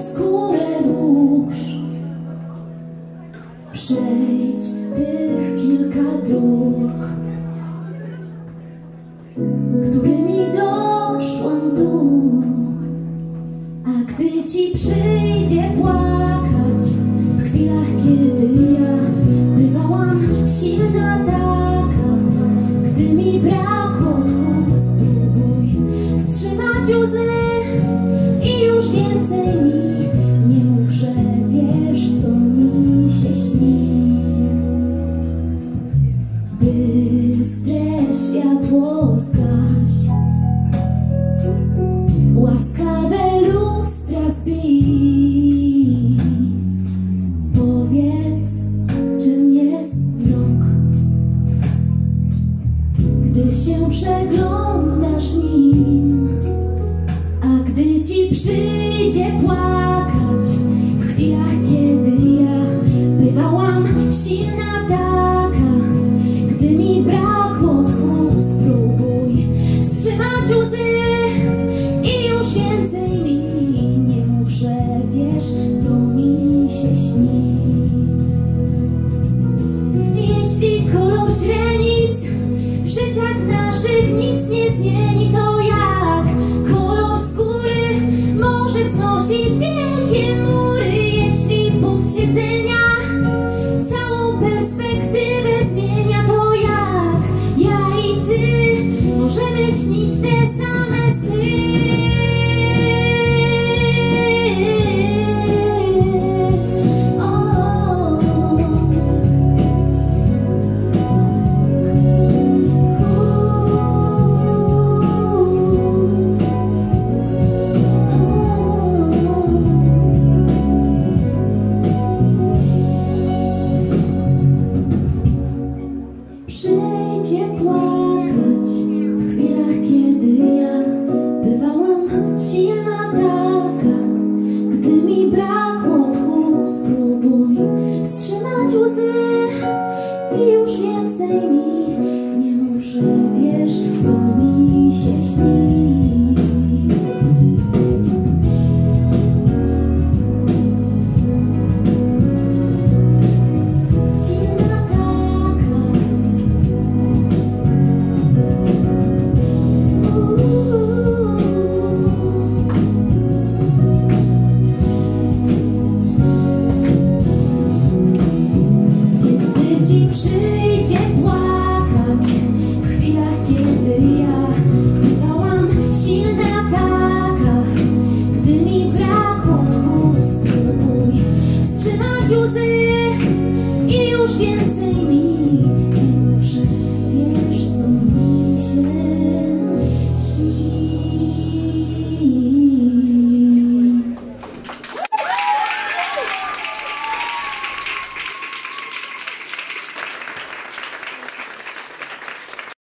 skórę włóż. Przejdź tych kilka dróg, którymi doszłam tu, a gdy ci przyjdzie płakać w chwilach, kiedy ja bywałam silna taka, gdy mi brakło tchu, spróbuj wstrzymać łzy i już więcej mi przyjdzie płakać. W chwilach, kiedy ja bywałam silna taka Gdy mi brakło tchu, spróbuj wstrzymać łzy I już więcej mi nie mów, że wiesz, co mi się śni. Jeśli kolor źrenic w życiach naszych nic nie zmieni, siedzenia łzy i już więcej mi